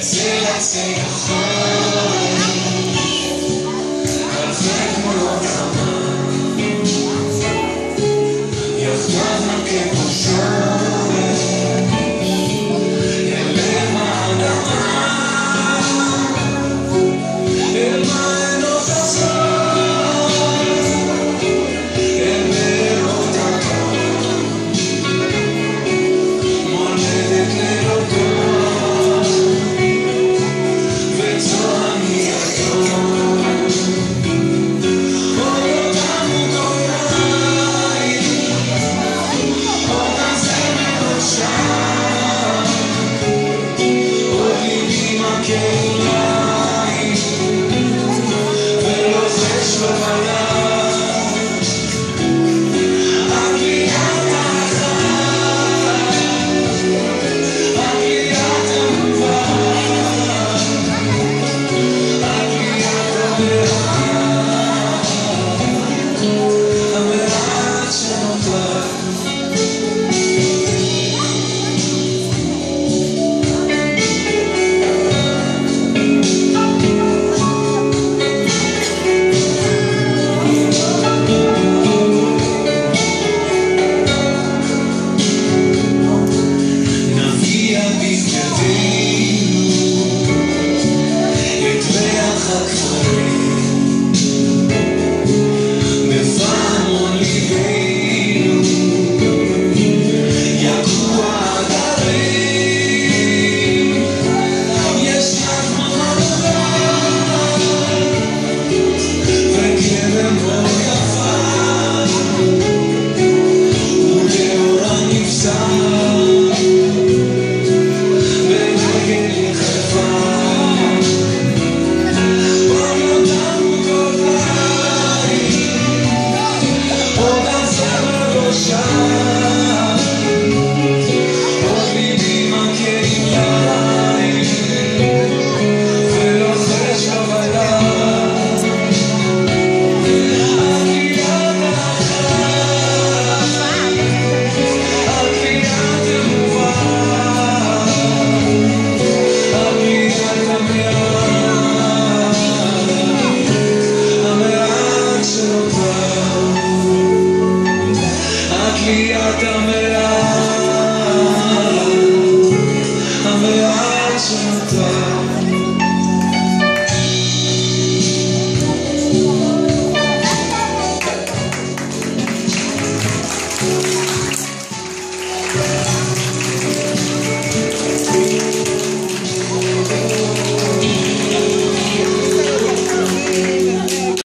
Until I say I'm shine. Come